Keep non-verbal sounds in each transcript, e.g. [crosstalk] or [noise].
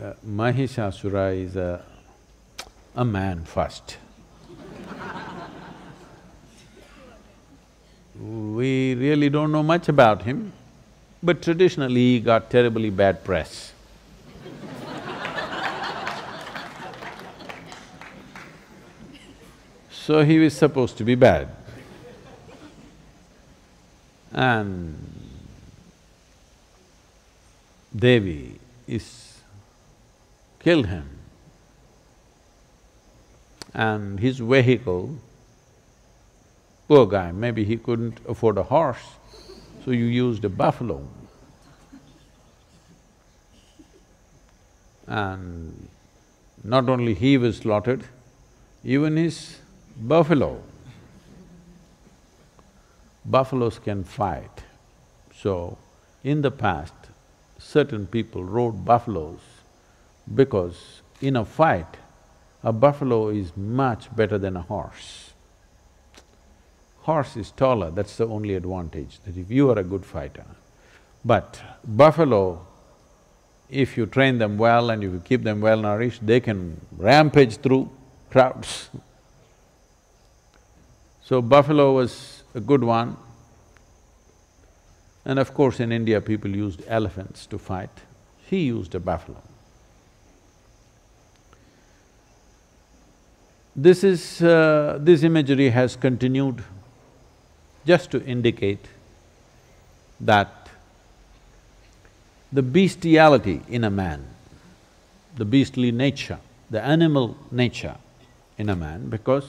uh, Mahishasura is a, a man first. we really don't know much about him, but traditionally he got terribly bad press. so he was supposed to be bad. And Devi is killed him. And his vehicle, poor guy, maybe he couldn't afford a horse, so you used a buffalo. And not only he was slaughtered, even his buffalo. Buffaloes can fight. So, in the past, certain people rode buffaloes because in a fight, a buffalo is much better than a horse. Horse is taller, that's the only advantage, that if you are a good fighter. But buffalo, if you train them well and if you keep them well nourished, they can rampage through crowds. So buffalo was a good one. And of course in India people used elephants to fight. He used a buffalo. This is… Uh, this imagery has continued just to indicate that the bestiality in a man, the beastly nature, the animal nature in a man, because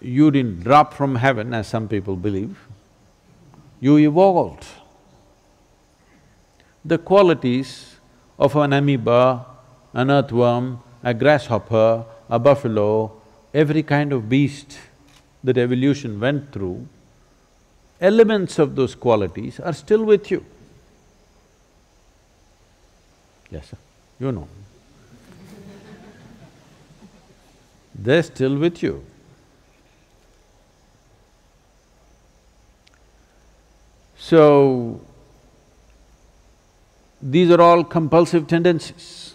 you didn't drop from heaven as some people believe, you evolved. The qualities of an amoeba, an earthworm, a grasshopper, a buffalo, every kind of beast that evolution went through, elements of those qualities are still with you. Yes, sir, you know. [laughs] They're still with you. So, these are all compulsive tendencies.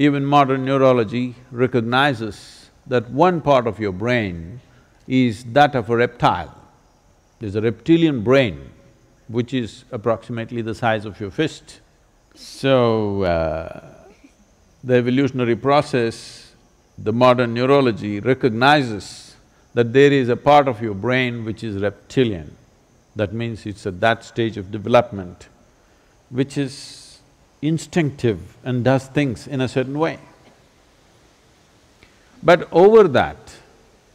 Even modern neurology recognizes that one part of your brain is that of a reptile. There's a reptilian brain which is approximately the size of your fist. So, uh, the evolutionary process, the modern neurology recognizes that there is a part of your brain which is reptilian. That means it's at that stage of development which is instinctive and does things in a certain way. But over that,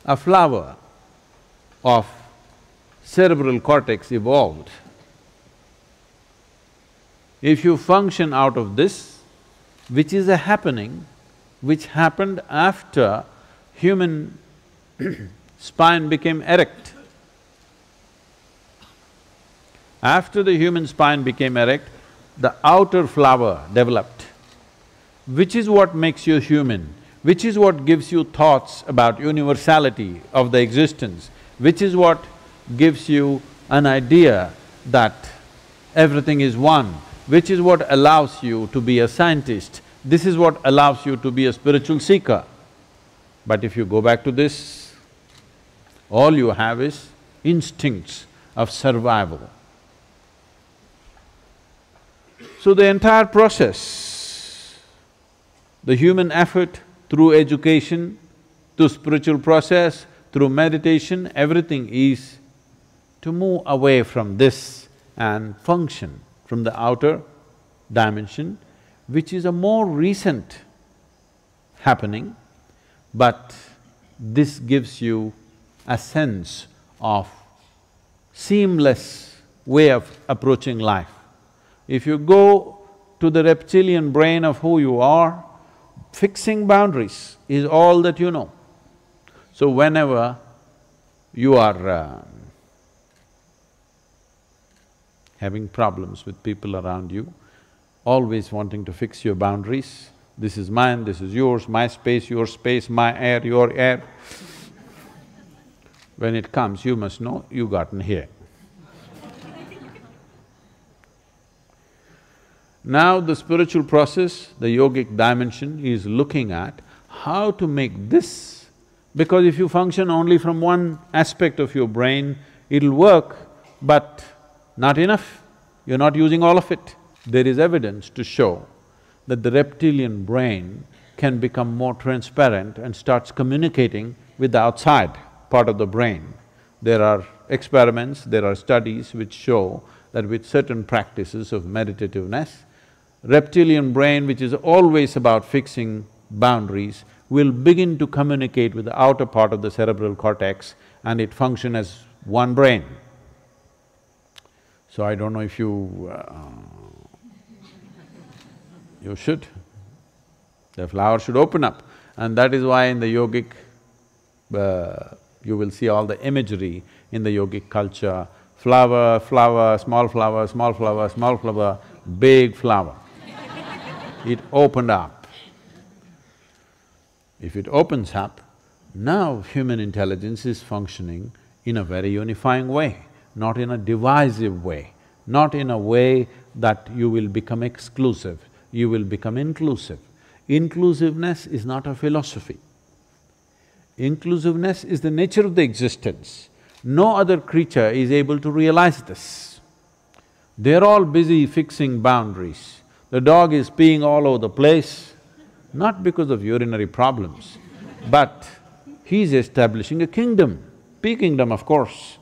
a flower of cerebral cortex evolved. If you function out of this, which is a happening, which happened after human [coughs] spine became erect. After the human spine became erect, the outer flower developed, which is what makes you human, which is what gives you thoughts about universality of the existence, which is what gives you an idea that everything is one, which is what allows you to be a scientist, this is what allows you to be a spiritual seeker. But if you go back to this, all you have is instincts of survival. So the entire process, the human effort through education, through spiritual process, through meditation, everything is to move away from this and function from the outer dimension, which is a more recent happening, but this gives you a sense of seamless way of approaching life. If you go to the reptilian brain of who you are, fixing boundaries is all that you know. So whenever you are uh, having problems with people around you, always wanting to fix your boundaries, this is mine, this is yours, my space, your space, my air, your air. When it comes, you must know you've gotten here. Now the spiritual process, the yogic dimension is looking at how to make this, because if you function only from one aspect of your brain, it'll work, but not enough, you're not using all of it. There is evidence to show that the reptilian brain can become more transparent and starts communicating with the outside part of the brain. There are experiments, there are studies which show that with certain practices of meditativeness, reptilian brain, which is always about fixing boundaries, will begin to communicate with the outer part of the cerebral cortex and it function as one brain. So I don't know if you… Uh, you should. The flower should open up and that is why in the yogic, uh, you will see all the imagery in the yogic culture, flower, flower, small flower, small flower, small flower, big flower. It opened up. If it opens up, now human intelligence is functioning in a very unifying way, not in a divisive way, not in a way that you will become exclusive, you will become inclusive. Inclusiveness is not a philosophy. Inclusiveness is the nature of the existence. No other creature is able to realize this. They're all busy fixing boundaries. The dog is peeing all over the place, not because of urinary problems, but he's establishing a kingdom, pee kingdom of course.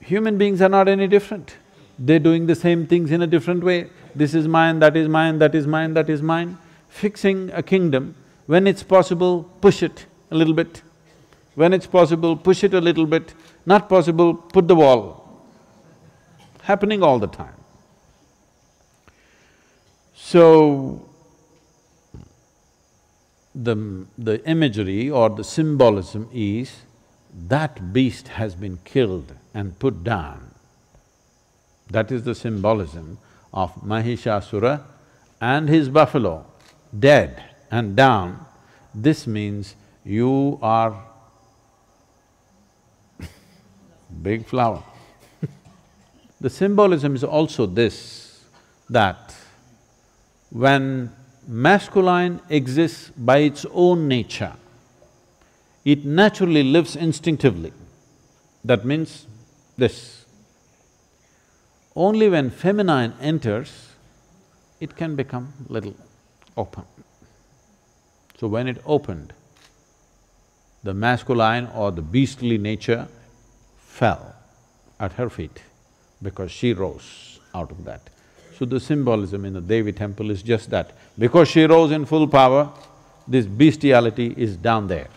Human beings are not any different. They're doing the same things in a different way. This is mine, that is mine, that is mine, that is mine. Fixing a kingdom, when it's possible, push it a little bit. When it's possible, push it a little bit. Not possible, put the wall. Happening all the time. So, the… the imagery or the symbolism is that beast has been killed and put down. That is the symbolism of Mahishasura and his buffalo, dead and down. This means you are big flower. The symbolism is also this, that when masculine exists by its own nature, it naturally lives instinctively. That means this. Only when feminine enters, it can become little open. So when it opened, the masculine or the beastly nature fell at her feet because she rose out of that. So the symbolism in the Devi temple is just that. Because she rose in full power, this bestiality is down there.